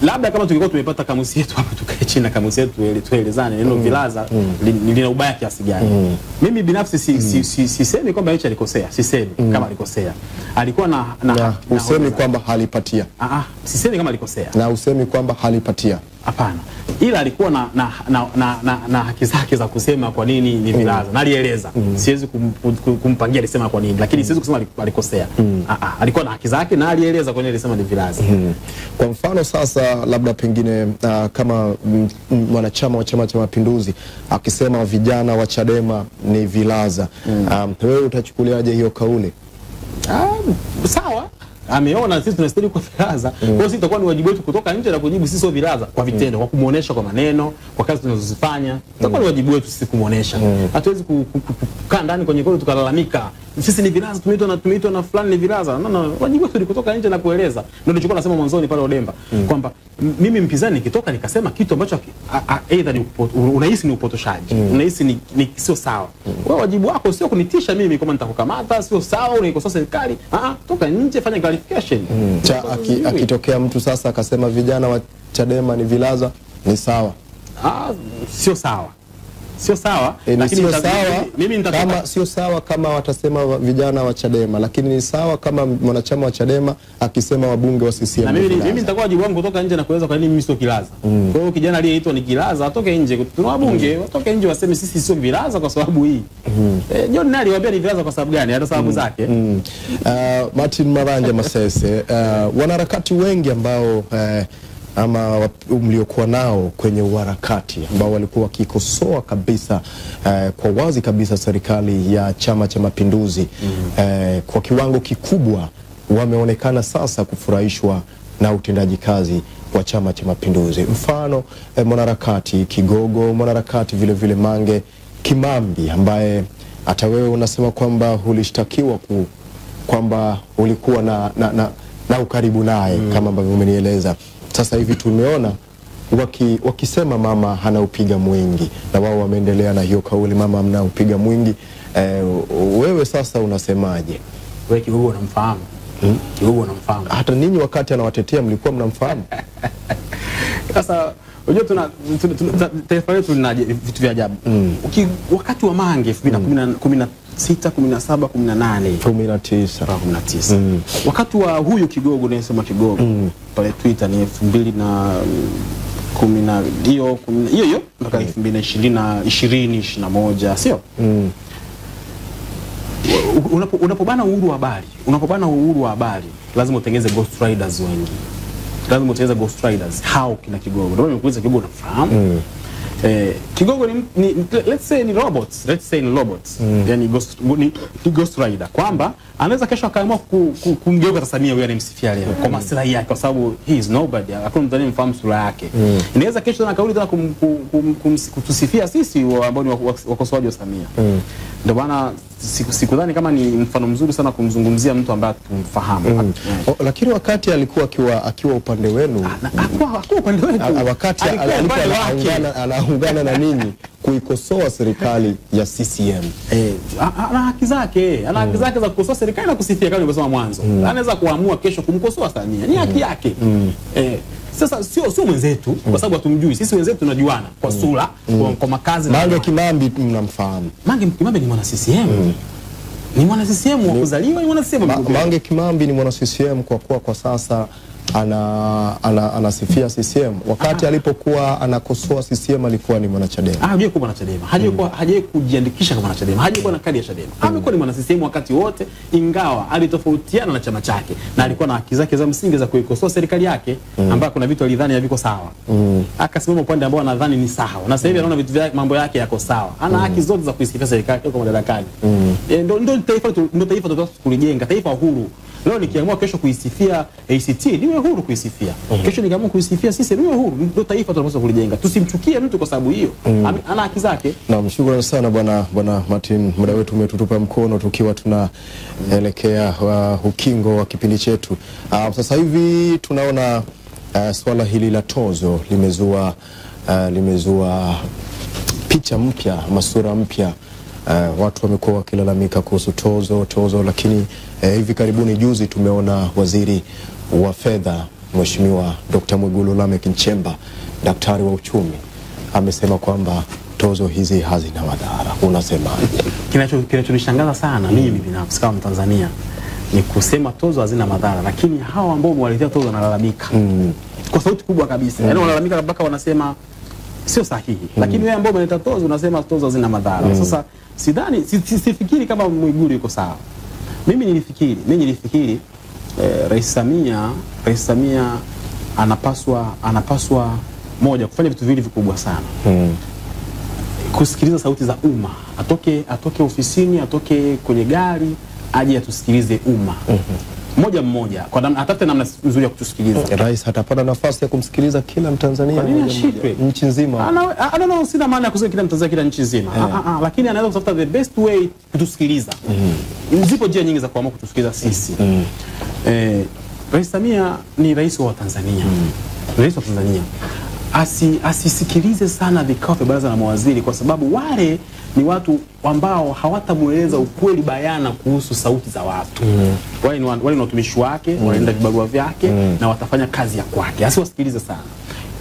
labda kama tungekuwa tumepata kamusi yetu hapa tukae chini na kamusi yetu tuele- tuelezane neno mm. vilaza mm. lina ubaya kiasi gani? Mm. mimi binafsi si, si, si, sisemi kwamba Heche alikosea sisemi kama alikosea. Alikuwa na, na, na na usemi kwamba halipatia. Ah, ah, sisemi kama alikosea. Na usemi kwamba halipatia Hapana, ila alikuwa na, na, na, na, na, na haki zake za kusema kwa nini ni vilaza mm. na alieleza. Siwezi kum, kum- kumpangia alisema kwa nini, lakini mm. siwezi kusema alikosea mm. Ah, ah, alikuwa na haki zake na alieleza kwa nini alisema ni vilaza. mm. Kwa mfano sasa, labda pengine uh, kama mm, mm, mwanachama wa Chama cha Mapinduzi akisema vijana wa Chadema ni vilaza mm. um, wewe utachukuliaje hiyo kauli? Ah, sawa ameona sisi tunastahili kwa vilaza mm. kwa hiyo sisi itakuwa ni wajibu wetu kutoka nje na kujibu. Sisi sio vilaza kwa vitendo mm. kwa kumuonesha kwa maneno kwa kazi tunazozifanya. Itakuwa ni wajibu wetu sisi kumuonesha. Hatuwezi ku- ku- ku- kukaa ndani kwenye kodi tukalalamika sisi ni vilaza tumeitwa na tumeitwa na fulani ni vilaza. No, no, wajibu wetu ni kutoka nje na kueleza. Ndio nilichokuwa nasema mwanzoni pale Odemba mm. kwamba mimi mpinzani nikitoka nikasema kitu ambacho aidha ni unahisi ni upotoshaji, mm. unahisi ni, ni sio sawa. mm. Wewe wajibu wako sio kunitisha mimi kama nitakukamata, sio sawa, unaikosoa serikali. Ah, toka nje fanya clarification. mm. Cha, aki, akitokea mtu sasa akasema vijana wa Chadema ni vilaza ni sawa Ah, sio sawa. Sio sawa, E, lakini sio sawa mimi nitatoka kama sio sawa kama watasema vijana wa Chadema, lakini ni sawa kama mwanachama wa Chadema akisema wabunge wa CCM na mimi mimi nitakuwa wajibu wangu kutoka nje na kueleza kwa nini mimi sio kilaza. Mm. Kwa hiyo kijana aliyeitwa ni kilaza atoke nje, tuna wabunge mm. watoke nje waseme sisi sio vilaza kwa sababu hii. Mm. Eh, John Nali aliwaambia ni vilaza kwa sababu gani? Hata sababu mm. zake. Mm. Uh, Martin Maranja Masese, uh, wanaharakati wengi ambao uh, ama mliokuwa nao kwenye uharakati ambao walikuwa wakikosoa kabisa eh, kwa wazi kabisa serikali ya Chama cha Mapinduzi mm -hmm. eh, kwa kiwango kikubwa wameonekana sasa kufurahishwa na utendaji kazi wa Chama cha Mapinduzi. Mfano eh, mwanaharakati Kigogo, mwanaharakati vile vile Mange Kimambi ambaye hata wewe unasema kwamba ulishtakiwa ku, kwamba ulikuwa na, na, na, na ukaribu naye mm. kama ambavyo umenieleza. Sasa hivi tumeona waki, wakisema mama hana upiga mwingi, na wao wameendelea na hiyo kauli, mama mna upiga mwingi. E, wewe sasa unasemaje? Wewe Kigogo unamfahamu? Kigogo unamfahamu? Hata ninyi wakati anawatetea mlikuwa mnamfahamu? Sasa unajua tuna tuna- tuna- taifa letu lina vitu vya ajabu. mm. Wakati wa Mange 2016, 17, 18 kumi na tisa. mpaka 19. Wakati wa huyu Kigogo nayesema Kigogo mm. pale Twitter ni 2000 na kumi na hiyo kumi na- hiyo hiyo mpaka 2020 na 20 21 sio? mm. unapo- unapobana uhuru wa habari unapobana uhuru wa habari lazima utengeze ghost riders wengi lazima utengeze ghost riders hao kina kigogo ndio nimekuuliza kigogo unafahamu eh, kigogo ni, ni, let's say ni robots let's say ni robots. Mm. yani ghost, ni, ni ghost rider. Kwamba anaweza kesho akaamua ku, ku, kumgeuka hata Samia huyo anayemsifia leo kwa maslahi yake kwa sababu he is nobody hakuna mtu anayemfahamu sura yake. Mm. inaweza kesho tena kauli tena kum, kum, kum, kum, kutusifia sisi ambao ni wa- wa- wakosoaji wa Samia ndio maana sikudhani siku- kama ni mfano mzuri sana kumzungumzia mtu ambaye tumfahamu mm. mm. lakini wakati alikuwa akiwa, akiwa upande wenu Na- hakuwa upande wetu. A- wakati Alikuwa anaungana, anaungana na nini kuikosoa serikali ya CCM. Eh, ana haki zake ana haki zake za kukosoa serikali na kusifia kama nilivyosema mwanzo. Anaweza kuamua kesho kumkosoa Samia ni haki yake. Eh, sasa sio sio mwenzetu kwa sababu hatumjui. Sisi wenzetu tunajuana kwa sura mm. kwa, kwa makazi na- Mange Kimambi mnamfahamu. Mange Kimambi ni mwana CCM ni mwana CCM wa kuzaliwa ni mwana CCM Ma, Mange Kimambi ni mwana CCM kwa kuwa kwa sasa ana, ana, anasifia CCM. Wakati alipokuwa anakosoa CCM alikuwa ni mwanachadema. Ah, hajawahi kuwa mwanachadema hajawahi kuwa hajawahi kujiandikisha kama mwanachadema hajawahi kuwa na kadi ya Chadema Mm. amekuwa ni mwana CCM wakati wote ingawa alitofautiana na chama chake na alikuwa na haki zake za msingi za kuikosoa serikali yake mm. ambayo kuna vitu alidhani haviko sawa mm. akasimama upande ambao anadhani ni sawa na sasa hivi mm. anaona vitu vya mambo yake yako sawa ana haki mm. zote za kuisifia serikali yuko madarakani mm. E, ndio ndio taifa ndio taifa tunataka kulijenga taifa huru leo nikiamua kesho kuisifia ACT niwe huru kuisifia. Kesho nikiamua kuisifia sisi niwe huru. Ndio taifa tunapaswa kulijenga. Tusimchukie mtu kwa sababu hiyo. Ame- ana haki zake. Naam, shukrani sana bwana bwana Martin, muda wetu umetutupa mkono tukiwa tunaelekea uh, ukingo wa kipindi chetu. Uh, sasa hivi tunaona uh, swala hili la tozo limezua uh, limezua picha mpya, masura mpya. Uh, watu wamekuwa wakilalamika kuhusu tozo tozo, lakini uh, hivi karibuni juzi tumeona waziri wa fedha Mheshimiwa Dkt. Mwigulu Lameck Nchemba, daktari wa uchumi, amesema kwamba tozo hizi hazina madhara. Unasemaje? kinacho kinachonishangaza sana mimi binafsi kama Mtanzania ni kusema tozo hazina madhara, lakini hawa ambao wamewaletea tozo wanalalamika mm. kwa sauti kubwa kabisa, mm. yaani wanalalamika mpaka wanasema sio sahihi, mm. lakini wewe ambao umeleta tozo unasema tozo zina madhara. mm. Sasa sidhani si, si, sifikiri kama Mwigulu yuko sawa. Mimi nilifikiri mimi nilifikiri eh, Rais Samia Rais Samia anapaswa anapaswa moja kufanya vitu viwili vikubwa sana mm. kusikiliza sauti za umma, atoke atoke ofisini, atoke kwenye gari, aje atusikilize umma mmoja mmoja, kwa namna atafute namna nzuri ya kutusikiliza. Rais atapata nafasi ya kumsikiliza kila Mtanzania Kwa nini nchi nzima. Ana- ana no, sina maana ya kusema kila Mtanzania kila nchi nzima. Ah, ah, ah, lakini anaweza kutafuta the best way kutusikiliza. Zipo njia nyingi za kuamua kutusikiliza sisi. Eh, Rais Samia ni rais wa Tanzania. Rais wa Tanzania. Asi, asisikilize sana vikao vya baraza la mawaziri kwa sababu wale ni watu ambao hawatamweleza ukweli bayana kuhusu sauti za watu mm. wale ni wale ni watumishi wake mm. wanaenda vibarua vyake mm. na watafanya kazi ya kwake asiwasikilize sana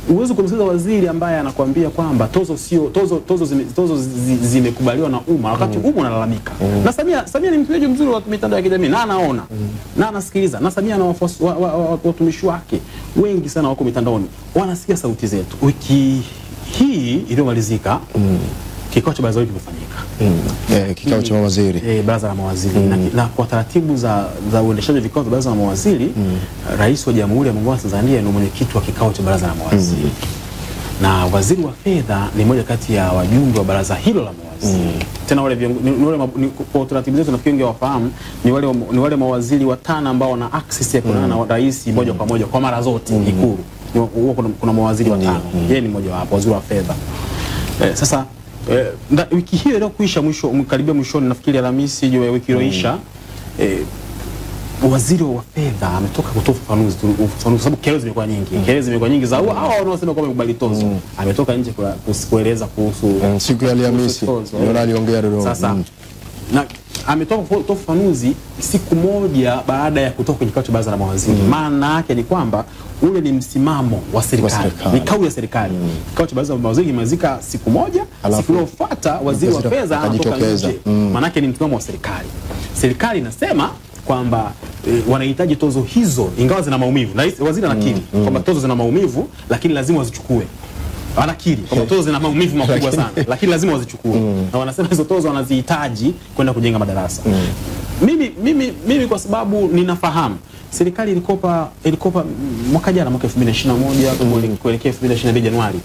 Huwezi kumsikiliza waziri ambaye anakuambia kwamba tozo sio tozo tozo zime, tozo zi- zimekubaliwa na umma wakati mm. umma unalalamika. mm. Na Samia Samia ni mtumiaji mzuri wa mitandao ya kijamii na anaona mm. na anasikiliza na Samia na wafuasi wa, wa, wa, watumishi wake wengi sana wako mitandaoni wanasikia sauti zetu. Wiki hii iliyomalizika kikao cha baraza hili kimefanyika. Eh, kikao cha mawaziri. Eh, baraza la mawaziri. Mm. na, na kwa taratibu za, za uendeshaji wa vikao vya baraza la mawaziri mm. rais wa jamhuri ya muungano wa Tanzania ni mwenyekiti wa kikao cha baraza la mawaziri. Mm. na waziri wa fedha ni moja kati ya wajumbe wa baraza hilo la mawaziri. Mm. tena wale ni, ni wale, ni, kwa taratibu zetu nafikiri wengi wafahamu ni wale, ni wale mawaziri watano ambao wana access ya kuonana na rais moja kwa moja kwa mara zote Ikulu. Ni- huwa kuna, kuna mawaziri watano. Mm. yeye ni mmoja wapo waziri wa fedha. Eh, sasa eh, na, wiki hiyo iliyokuisha mwisho karibia mwishoni nafikiri Alhamisi hiyo wiki iliyoisha eh, waziri wa fedha ametoka kutoa ufafanuzi kwa sababu kelele zimekuwa nyingi. Kelele zimekuwa nyingi za hao hao wanaosema kwamba wamekubali tozo ametoka nje kueleza kuhusu Mm, siku ya Alhamisi. ndio aliongea Dodoma. sasa Mm. na ametoka kutoa ufafanuzi siku moja baada ya kutoka kwenye kikao cha baraza la mawaziri. Maana yake ni kwamba ule ni msimamo wa serikali, ni kauli ya serikali. Kikao cha baraza la mawaziri kimalizika siku moja, Alafu, siku iliyofuata waziri wa fedha anatoka nje. Maana yake ni msimamo wa serikali. Serikali inasema kwamba e, wanahitaji tozo hizo ingawa zina maumivu. Na waziri anakiri mm, mm. kwamba tozo zina maumivu, lakini lazima wazichukue anakiri kwamba tozo zina maumivu makubwa sana lakini lazima wazichukue mm. na wanasema hizo tozo wanazihitaji kwenda kujenga madarasa mm. mimi, mimi, mimi kwa sababu ninafahamu serikali ilikopa ilikopa mm, mwaka jana mwaka 2021 mm. kuelekea 2022 Januari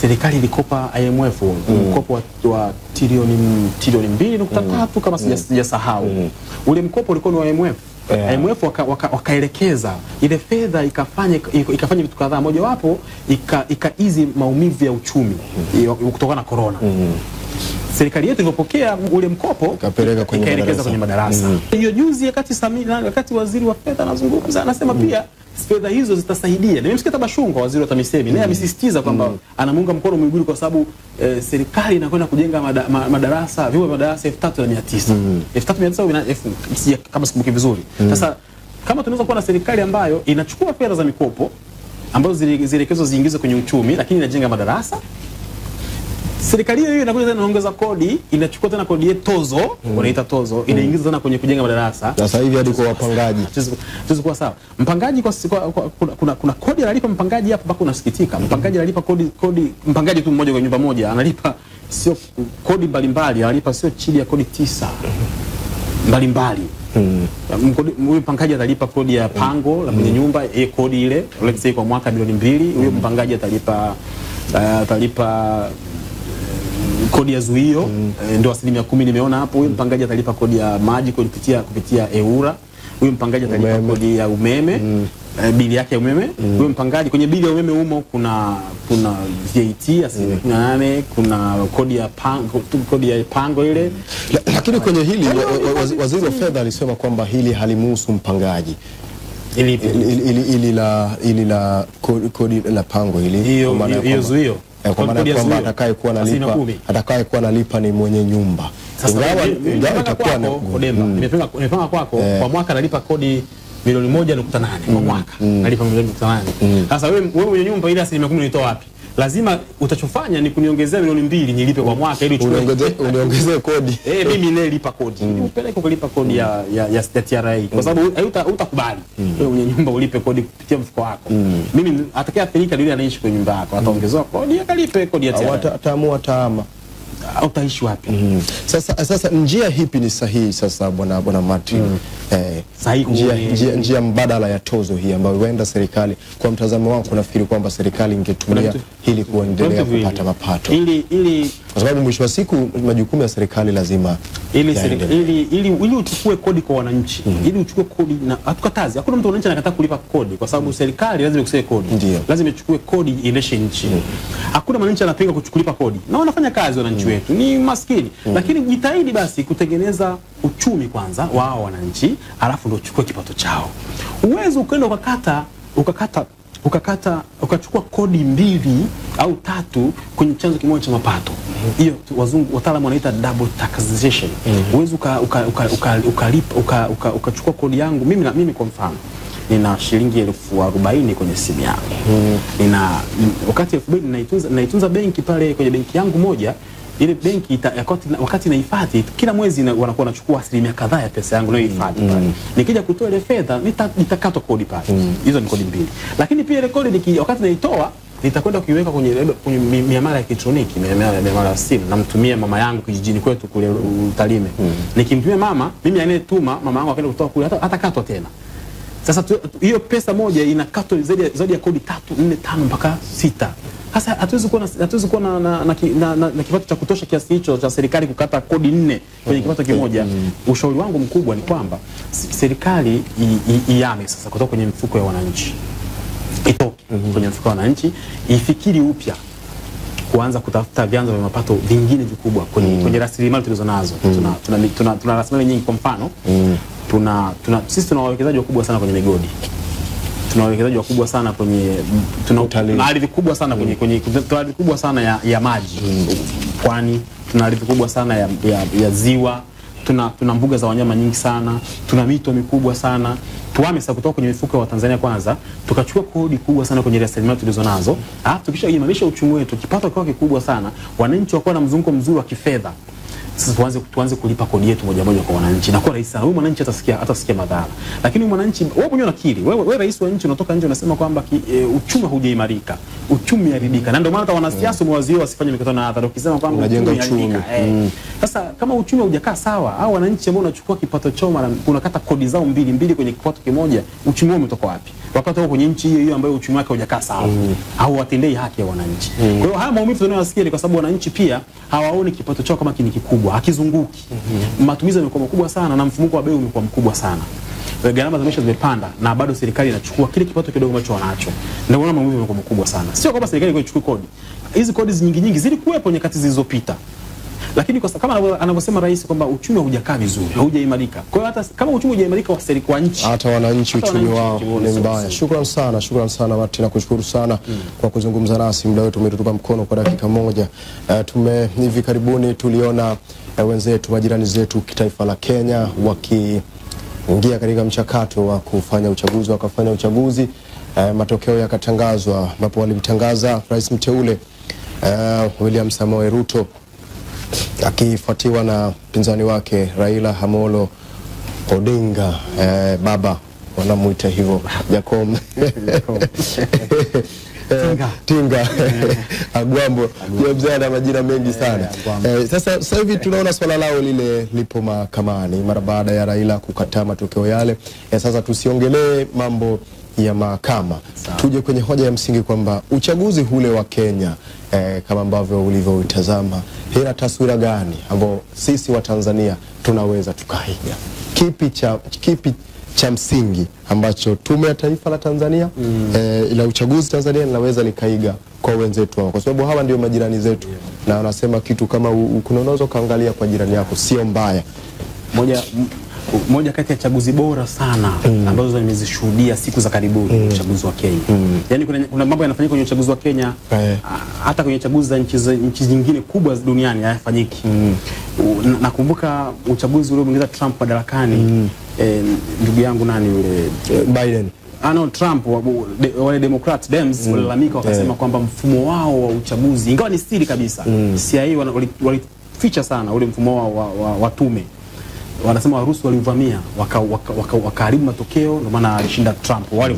serikali ilikopa IMF mkopo wa, wa trilioni trilioni 2.3 mm. kama sijasahau mm. ule mkopo ulikuwa ni wa IMF Yeah. IMF waka, waka, wakaelekeza ile fedha ikafanya ikafanya vitu kadhaa, mojawapo ika- ikaizi maumivu ya uchumi mm. kutokana na corona. Serikali yetu ilipopokea ule mkopo Ikapeleka kwenye madarasa. kwenye madarasa. Hiyo juzi wakati Samia wakati waziri wa fedha anazungumza anasema mm. pia fedha hizo zitasaidia. Nimemsikia Tabashungwa waziri wa TAMISEMI naye amesisitiza kwamba anamuunga mkono Mwigulu kwa sababu eh, serikali inakwenda kujenga mada, ma, madarasa vyuo vya madarasa 3900 3900 au ina- elfu- sija- kama sikumbuki vizuri. Sasa kama tunaweza kuwa na serikali ambayo inachukua fedha za mikopo ambazo zielekezwa ziingizwe kwenye uchumi lakini inajenga madarasa serikali hiyo hiyo inakuja tena inaongeza kodi, inachukua tena kodi yetu tozo, wanaita tozo, inaingiza tena kwenye kujenga madarasa. Sasa hivi hadi kwa wapangaji tuzo kuwa sawa. Mpangaji kwa, kwa, kwa, kuna, kuna, kuna kodi analipa mpangaji hapo mpaka unasikitika. Mpangaji analipa kodi kodi mpangaji tu mmoja kwa nyumba moja analipa sio kodi mbalimbali, analipa sio chini ya kodi tisa mbalimbali. Mkodi- Huyu mpangaji atalipa kodi ya pango la kwenye nyumba, e kodi ile let's say kwa mwaka milioni mbili. Huyo mpangaji atalipa uh, atalipa kodi ya zuio mm. E, ndio asilimia kumi nimeona hapo. Huyu mpangaji atalipa kodi ya maji kupitia kupitia EURA. Huyu mpangaji atalipa Umeme. kodi ya umeme mm. E, bili yake ya umeme. Huyu mpangaji kwenye bili ya umeme humo kuna kuna VAT asilimia kumi na nane kuna kodi ya pango, kodi ya pango ile La- lakini kwenye hili wa- wa- wazi- waziri wa fedha alisema kwamba hili halimuhusu mpangaji ili, ili, ili, ili la ili la kodi, kodi la pango hili Hiyo- hiyo zuio. Eh, kwa maana ya kwamba atakayekuwa analipa atakayekuwa analipa ni mwenye nyumba. Sasa ingawa itakuwa ni kwako, Odemba, nimepanga nimepanga kwako Eh. kwa mwaka nalipa kodi milioni moja nukta nane kwa mwaka. Nalipa milioni nukta nane. Sasa wewe wewe mwenye nyumba ile asilimia kumi nitoa wapi? Lazima utachofanya ni kuniongezea milioni mbili nilipe kwa mwaka ili uchukue uniongezee kodi Eh, mimi nilipa kodi. Mm. Upeleke kulipa kodi ya ya, ya, ya TRA kwa sababu mm. utakubali mm. wewe mwenye nyumba ulipe kodi kupitia mfuko wako. Mimi atakayeathirika yule anaishi kwenye nyumba yako, ataongezewa kodi akalipe kodi ya TRA. ata- ataamua taama utaishi wapi? mm. Sasa, sasa njia hipi ni sahihi sasa bwana bwana Martin mm. eh, Sahihi njia, njia, njia mbadala ya tozo hii ambayo huenda serikali kwa mtazamo wako nafikiri kwamba serikali ingetumia ili kuendelea kupata mapato Ili ili kwa sababu mwisho wa siku majukumu ya serikali lazima ili, seri- ili, ili, ili uchukue kodi kwa wananchi. Mm -hmm. ili uchukue kodi na hatukatazi. Hakuna mtu wananchi anakataa kulipa kodi. Kwa sababu mm -hmm. serikali lazima ikusanye kodi. Ndio. lazima ichukue kodi iendeshe nchi. Mm -hmm. hakuna mwananchi anapinga kuchukulipa kodi. Na wanafanya kazi wananchi wetu. Ni maskini. Mm -hmm. lakini jitahidi basi kutengeneza uchumi kwanza wao wananchi alafu ndio uchukue kipato chao. Uwezo ukaenda ukakata ukakata ukakata ukachukua kodi mbili au tatu kwenye chanzo kimoja cha mapato hiyo tu- wazungu wataalamu wanaita double taxation. Uwezi uka, uka, uka, uka, ukalipa uka, uka, ukachukua kodi yangu. Mimi, na, mimi kwa mfano nina shilingi elfu arobaini kwenye simu yangu. Mm. nina wakati elfu mbili naitunza, naitunza benki pale kwenye benki yangu moja ile benki ita, wakati, wakati nahifadhi kila mwezi na, wanakuwa wanachukua asilimia kadhaa ya pesa yangu nayohifadhi pale. Nikija kutoa ile fedha nita- nitakatwa kodi pale. Hizo mm. ni kodi mbili. Lakini pia ile kodi niki, wakati naitoa nitakwenda kuiweka kwenye, kwenye miamala ya kitroniki, miamala, miamala ya simu namtumia mama yangu kijijini kwetu kule Utalime. Nikimtumia mama mimi anayetuma mama yangu akaenda kutoa kule hata atakatwa tena. Sasa hiyo pesa moja inakatwa zaidi, ya- zaidi ya kodi tatu nne tano mpaka sita. Sasa hatuwezi kuwa na, hatuwezi kuwa na, na, na, na, na, na kipato cha kutosha kiasi hicho cha serikali kukata kodi nne kwenye kipato kimoja. Ushauri wangu mkubwa ni kwamba serikali iame sasa kutoka kwenye mfuko ya wananchi itoke mm -hmm. kwenye mfuko wa wananchi ifikiri upya kuanza kutafuta vyanzo vya mapato vingine vikubwa kwenye, mm. kwenye rasilimali tulizo nazo mm. tuna, tuna, tuna, tuna rasilimali nyingi kwa mfano mm. tuna, tuna, sisi tuna wawekezaji wakubwa sana kwenye migodi tuna wawekezaji wakubwa sana kwenye tuna, ardhi kubwa sana kwenye, kwenye tuna ardhi kubwa sana ya, ya maji mm. pwani tuna ardhi kubwa sana ya, ya, ya ziwa tuna, tuna mbuga za wanyama nyingi sana tuna mito mikubwa sana. Tuame sasa kutoka kwenye mifuko ya Tanzania kwanza tukachukua kodi kubwa sana kwenye rasilimali tulizo nazo. Alafu tukishaimarisha uchumi wetu kipato kikawa kikubwa sana. Wananchi wakuwa na mzunguko mzuri wa kifedha sasa tuanze, tuanze kulipa kodi yetu moja moja kwa wananchi, na kwa rahisi sana. Huyu mwananchi atasikia atasikia madhara, lakini mwananchi wewe mwenyewe unakiri, wewe, wewe rais wa nchi unatoka nje unasema kwamba e, uchumi hujaimarika, uchumi haribika, na ndio maana hata wanasiasa umewazuia wasifanye mikutano ya hadhara ukisema kwamba Unajenga uchumi. Eh. Sasa kama uchumi haujakaa sawa, au wananchi ambao unachukua kipato chao mara unakata kodi zao mbili mbili kwenye kipato kimoja, uchumi wao umetoka wapi? Wakati wako kwenye nchi hiyo hiyo ambayo uchumi wake haujakaa sawa, mm. au watendei haki ya wananchi. Mm. Kwa hiyo haya maumivu tunayosikia ni kwa sababu wananchi pia hawaoni kipato chao kama kini kikubwa, hakizunguki. Matumizi yamekuwa makubwa sana na mfumuko wa bei umekuwa mkubwa sana. Gharama za maisha zimepanda na bado serikali inachukua kile kipato kidogo ambacho wanacho. Ndio maana maumivu yamekuwa makubwa sana. Sio kwamba serikali ilikuwa ichukue kodi. Hizi kodi nyingi nyingi zilikuwepo nyakati zilizopita lakini kwa, kama anavyo- anavyosema rais kwamba uchumi haujakaa vizuri, haujaimarika. Kwa hiyo hata kama uchumi hujaimarika wa serikali wa nchi hata wananchi uchumi wao ni mbaya. Shukrani sana, shukrani sana Martin, nakushukuru sana mm. kwa kuzungumza nasi. Muda wetu umetutupa mkono kwa dakika moja. Uh, tume hivi karibuni tuliona uh, wenzetu majirani zetu kitaifa la Kenya wakiingia katika mchakato wa kufanya uchaguzi, wakafanya uchaguzi uh, matokeo yakatangazwa, ambapo walimtangaza rais mteule uh, William Samoei Ruto akifuatiwa na mpinzani wake Raila Amolo Odinga eh, baba wanamuita hivyo Jacom Tinga. Tinga. Agwambo. Mzee ana majina mengi sana. Eh, sasa sasa hivi tunaona swala lao lile lipo mahakamani mara baada ya Raila kukataa matokeo yale. Eh, sasa tusiongelee mambo ya mahakama tuje kwenye hoja ya msingi kwamba uchaguzi ule wa Kenya eh, kama ambavyo ulivyoitazama ina taswira gani ambayo sisi wa Tanzania tunaweza tukaiga kipi cha kipi cha msingi ambacho tume ya taifa la Tanzania mm. eh, la uchaguzi Tanzania linaweza likaiga kwa wenzetu hao, kwa sababu hawa ndio majirani zetu yeah. na wanasema kitu kama kuna unaweza ukaangalia kwa jirani yako sio mbaya. moja moja kati ya chaguzi bora sana mm. ambazo nimezishuhudia siku za karibuni uchaguzi wa Kenya. mm. Yaani kuna, kuna mambo yanafanyika kwenye uchaguzi wa Kenya Eh. a- hata kwenye chaguzi za nchi zingine nchi nyingine kubwa duniani hayafanyiki. mm. na- Nakumbuka uchaguzi uliomwingiza Trump madarakani mm. eh, ndugu yangu nani yule Eh, Biden Arnold Trump wa- de, wale Democrat Dems mm. walilalamika wakasema yeah. kwamba mfumo wao wa uchaguzi ingawa ni siri kabisa mm. CIA walificha wali- walificha sana ule mfumo wao wa, wa, wa tume wanasema Warusi waliuvamia wakaharibu waka, waka, waka matokeo, ndio maana alishinda Trump, wale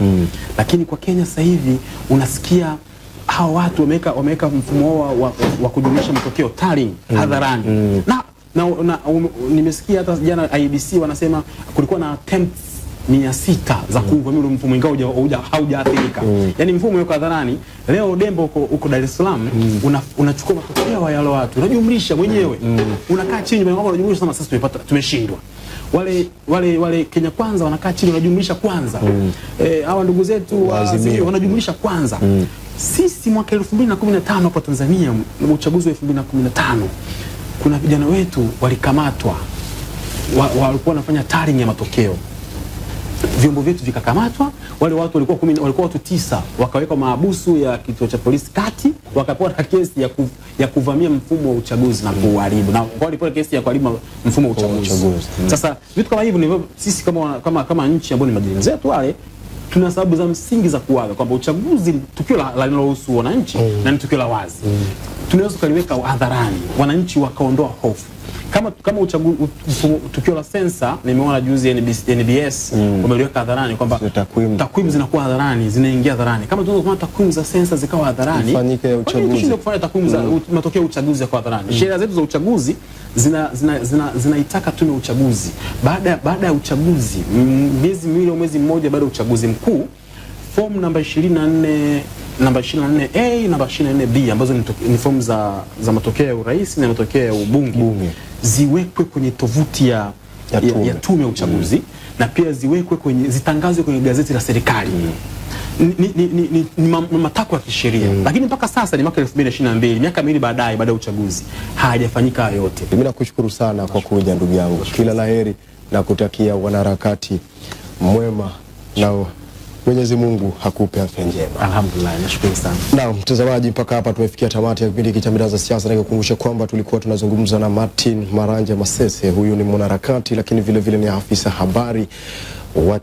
mm. Lakini kwa Kenya sasa hivi unasikia hawa watu wameweka wameweka mfumo wa, wa, wa kujumlisha matokeo tallying hadharani mm. na, na, na um, nimesikia hata jana IBC wanasema kulikuwa na attempts mia sita za kuuvamia ule mfumo ingawa hauja- hauja- haujaathirika. Yaani mfumo umewekwa hadharani. Leo Dembo uko, uko Dar es Salaam una, unachukua matokeo ya wale watu unajumlisha mwenyewe mm. unakaa chini kwamba unajumlisha sema sasa tumepata tumeshindwa. Wale wale wale Kenya kwanza wanakaa chini wanajumlisha kwanza. mm. E, hawa ndugu zetu wa Azimio. Azimio wanajumlisha kwanza. mm. Sisi mwaka 2015 hapa Tanzania uchaguzi wa 2015 kuna vijana wetu walikamatwa wa- walikuwa wanafanya taring ya matokeo vyombo vyetu vikakamatwa. Wale watu walikuwa kumi, walikuwa watu tisa, wakawekwa maabusu ya kituo cha polisi kati, wakapewa na kesi ya, ku, ya kuvamia mfumo wa uchaguzi na kuharibu, na walipewa kesi ya kuharibu mfumo wa uchaguzi. uchaguzi. Sasa vitu kama hivyo ndivyo sisi kama, kama, kama nchi ambayo ni majirani zetu wale tuna sababu za msingi za kuwaga kwamba uchaguzi tukio linalohusu wananchi mm. na ni tukio la wazi tunaweza tukaliweka hadharani, wananchi wakaondoa hofu kama kama uchagu, tukio la sensa nimeona juzi NBS, NBS mm. wameliweka hadharani kwamba takwimu. takwimu zinakuwa hadharani zinaingia hadharani. Kama tunaweza kufanya takwimu za sensa zikawa hadharani, Ifanyike kwa uchaguzi. kufanya takwimu za mm. matokeo ya uchaguzi yakawa hadharani? mm. Sheria zetu za uchaguzi zina zina, zina, zinaitaka tume uchaguzi baada baada ya uchaguzi miezi miwili au mwezi mmoja baada ya uchaguzi mkuu fomu namba 24 namba 24A namba 24B ambazo ni, ni fomu za, za matokeo ya urais na matokeo ya ubunge Bunge. ziwekwe kwenye tovuti ya, Ya ya, tume. ya tume ya uchaguzi na pia ziwekwe kwenye zitangazwe kwenye gazeti la serikali. Ni, ni, ni, ni, ni, ni ma- matakwa ya kisheria. Mm. lakini mpaka sasa ni mwaka 2022 miaka miwili baadaye baada ya uchaguzi hayajafanyika yote. Mimi nakushukuru sana kwa kuja ndugu yangu, kila la heri na kutakia wanaharakati mwema na Mwenyezi Mungu hakupe afya njema. alhamdulillah nashukuru sana Naam, mtazamaji, mpaka hapa tumefikia tamati ya kipindi hiki cha Mila za Siasa, nikukumbusha kwamba tulikuwa tunazungumza na Martin Maranja Masese. Huyu ni mwanaharakati lakini vile vile ni afisa habari wa